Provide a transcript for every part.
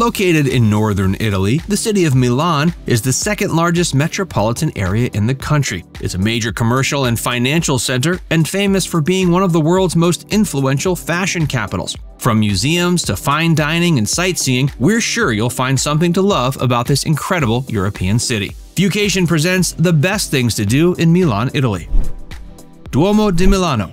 Located in northern Italy, the city of Milan is the second largest metropolitan area in the country. It's a major commercial and financial center and famous for being one of the world's most influential fashion capitals. From museums to fine dining and sightseeing, we're sure you'll find something to love about this incredible European city. ViewCation presents the best things to do in Milan, Italy. Duomo di Milano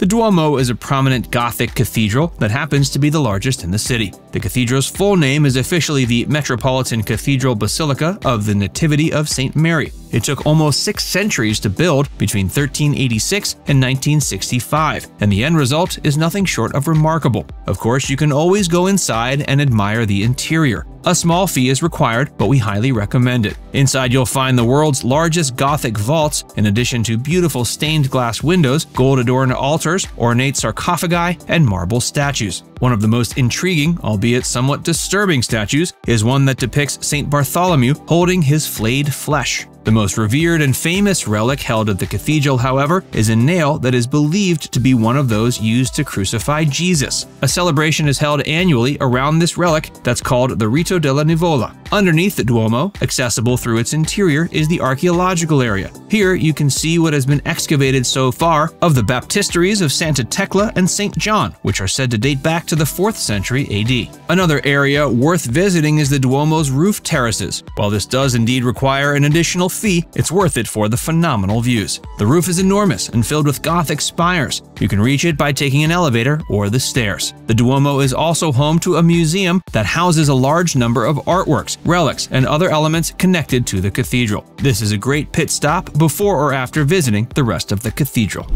the Duomo is a prominent Gothic cathedral that happens to be the largest in the city. The cathedral's full name is officially the Metropolitan Cathedral Basilica of the Nativity of St. Mary. It took almost six centuries to build between 1386 and 1965, and the end result is nothing short of remarkable. Of course, you can always go inside and admire the interior. A small fee is required, but we highly recommend it. Inside you'll find the world's largest Gothic vaults, in addition to beautiful stained glass windows, gold-adorned altars, ornate sarcophagi, and marble statues. One of the most intriguing, albeit somewhat disturbing statues is one that depicts St. Bartholomew holding his flayed flesh. The most revered and famous relic held at the cathedral, however, is a nail that is believed to be one of those used to crucify Jesus. A celebration is held annually around this relic that's called the Rito della Nivola. Underneath the Duomo, accessible through its interior, is the archaeological area. Here you can see what has been excavated so far of the baptisteries of Santa Tecla and St. John, which are said to date back to the 4th century AD. Another area worth visiting is the Duomo's roof terraces. While this does indeed require an additional fee, it's worth it for the phenomenal views. The roof is enormous and filled with Gothic spires. You can reach it by taking an elevator or the stairs. The Duomo is also home to a museum that houses a large number of artworks, relics, and other elements connected to the cathedral. This is a great pit stop before or after visiting the rest of the cathedral.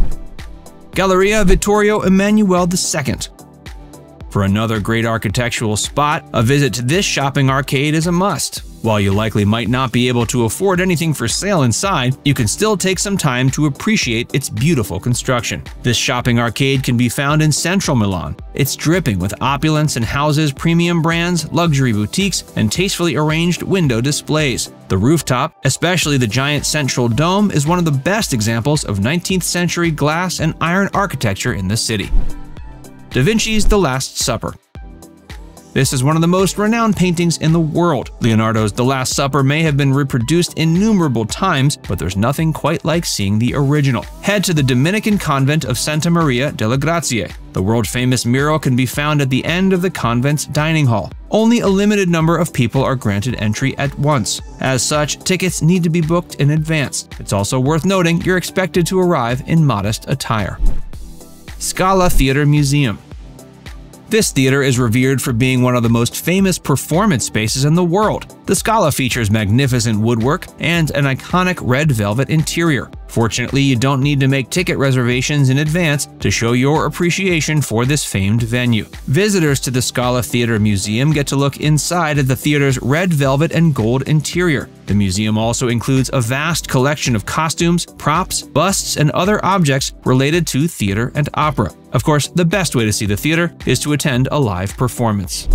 Galleria Vittorio Emanuele II for another great architectural spot, a visit to this shopping arcade is a must. While you likely might not be able to afford anything for sale inside, you can still take some time to appreciate its beautiful construction. This shopping arcade can be found in central Milan. It's dripping with opulence and houses premium brands, luxury boutiques, and tastefully arranged window displays. The rooftop, especially the giant central dome, is one of the best examples of 19th century glass and iron architecture in the city. Da Vinci's The Last Supper. This is one of the most renowned paintings in the world. Leonardo's The Last Supper may have been reproduced innumerable times, but there's nothing quite like seeing the original. Head to the Dominican convent of Santa Maria delle Grazie. The world-famous mural can be found at the end of the convent's dining hall. Only a limited number of people are granted entry at once. As such, tickets need to be booked in advance. It's also worth noting you're expected to arrive in modest attire. Scala Theatre Museum this theater is revered for being one of the most famous performance spaces in the world. The Scala features magnificent woodwork and an iconic red velvet interior. Fortunately, you don't need to make ticket reservations in advance to show your appreciation for this famed venue. Visitors to the Scala Theatre Museum get to look inside of the theater's red velvet and gold interior. The museum also includes a vast collection of costumes, props, busts, and other objects related to theater and opera. Of course, the best way to see the theater is to attend a live performance.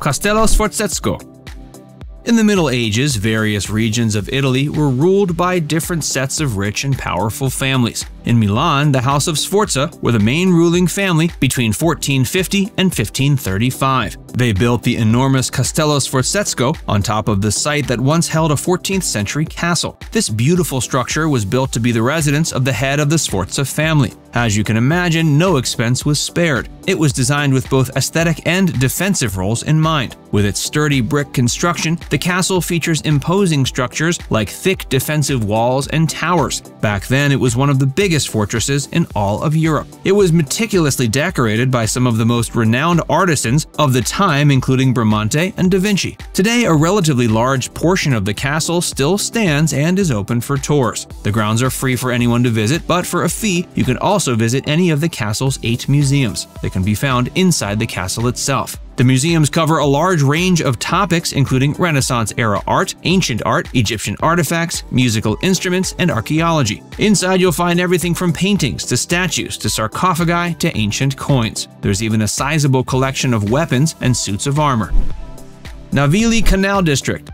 Castello Sforzesco in the Middle Ages, various regions of Italy were ruled by different sets of rich and powerful families. In Milan, the House of Sforza were the main ruling family between 1450 and 1535. They built the enormous Castello Sforzesco on top of the site that once held a 14th century castle. This beautiful structure was built to be the residence of the head of the Sforza family. As you can imagine, no expense was spared. It was designed with both aesthetic and defensive roles in mind. With its sturdy brick construction, the castle features imposing structures like thick defensive walls and towers. Back then, it was one of the biggest fortresses in all of Europe. It was meticulously decorated by some of the most renowned artisans of the time, including Bramante and Da Vinci. Today, a relatively large portion of the castle still stands and is open for tours. The grounds are free for anyone to visit, but for a fee, you can also also visit any of the castle's eight museums that can be found inside the castle itself. The museums cover a large range of topics including Renaissance-era art, ancient art, Egyptian artifacts, musical instruments, and archaeology. Inside you'll find everything from paintings to statues to sarcophagi to ancient coins. There's even a sizable collection of weapons and suits of armor. Navigli Canal District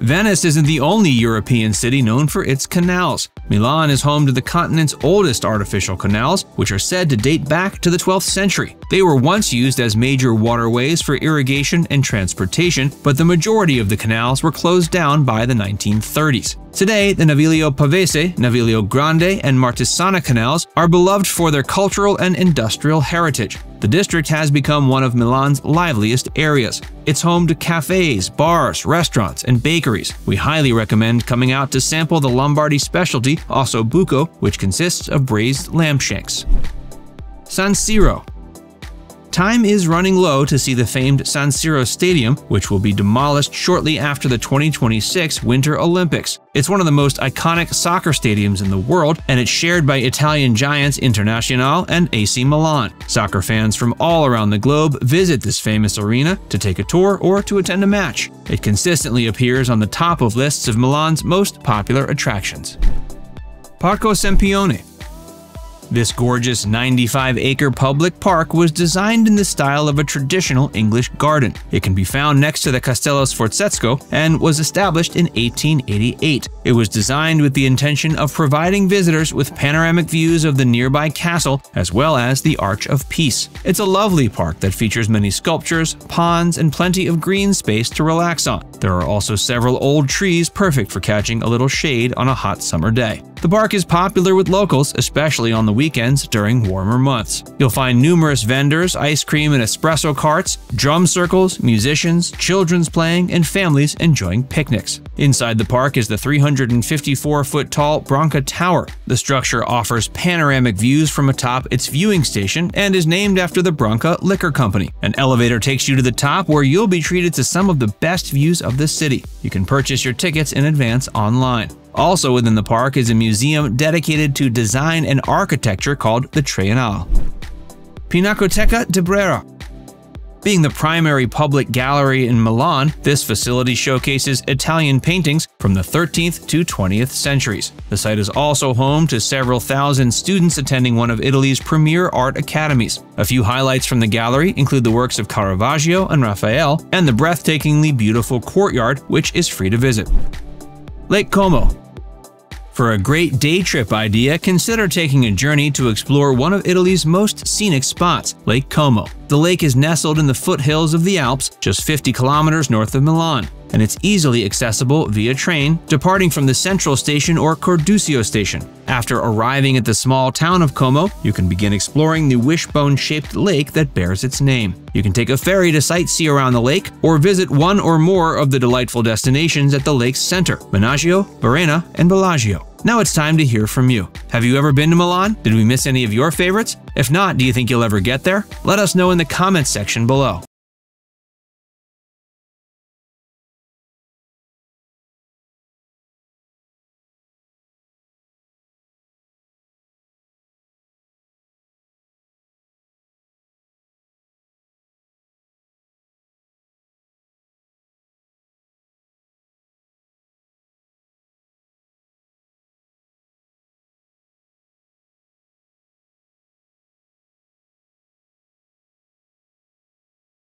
Venice isn't the only European city known for its canals. Milan is home to the continent's oldest artificial canals, which are said to date back to the 12th century. They were once used as major waterways for irrigation and transportation, but the majority of the canals were closed down by the 1930s. Today, the Naviglio Pavese, Naviglio Grande, and Martesana canals are beloved for their cultural and industrial heritage. The district has become one of Milan's liveliest areas. It's home to cafes, bars, restaurants, and bakeries. We highly recommend coming out to sample the Lombardy specialty, osso buco, which consists of braised lamb shanks. San Siro Time is running low to see the famed San Siro Stadium, which will be demolished shortly after the 2026 Winter Olympics. It's one of the most iconic soccer stadiums in the world, and it's shared by Italian giants Internazionale and AC Milan. Soccer fans from all around the globe visit this famous arena to take a tour or to attend a match. It consistently appears on the top of lists of Milan's most popular attractions. Parco Sempione this gorgeous 95 acre public park was designed in the style of a traditional English garden. It can be found next to the Castello Sforzesco and was established in 1888. It was designed with the intention of providing visitors with panoramic views of the nearby castle as well as the Arch of Peace. It's a lovely park that features many sculptures, ponds, and plenty of green space to relax on. There are also several old trees perfect for catching a little shade on a hot summer day. The park is popular with locals, especially on the weekends during warmer months. You'll find numerous vendors, ice cream and espresso carts, drum circles, musicians, children's playing, and families enjoying picnics. Inside the park is the 354 foot tall Branca Tower. The structure offers panoramic views from atop its viewing station and is named after the Branca Liquor Company. An elevator takes you to the top where you'll be treated to some of the best views of the city. You can purchase your tickets in advance online. Also within the park is a museum dedicated to design and architecture called the Triennale. Pinacoteca de Brera being the primary public gallery in Milan, this facility showcases Italian paintings from the 13th to 20th centuries. The site is also home to several thousand students attending one of Italy's premier art academies. A few highlights from the gallery include the works of Caravaggio and Raphael, and the breathtakingly beautiful courtyard, which is free to visit. Lake Como for a great day trip idea, consider taking a journey to explore one of Italy's most scenic spots, Lake Como. The lake is nestled in the foothills of the Alps, just 50 kilometers north of Milan, and it's easily accessible via train, departing from the Central Station or Cordusio Station. After arriving at the small town of Como, you can begin exploring the wishbone-shaped lake that bears its name. You can take a ferry to sightsee around the lake, or visit one or more of the delightful destinations at the lake's center, Menaggio, Varenna, and Bellagio. Now it's time to hear from you. Have you ever been to Milan? Did we miss any of your favorites? If not, do you think you'll ever get there? Let us know in the comments section below.